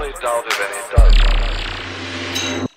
strongly doubt if any does.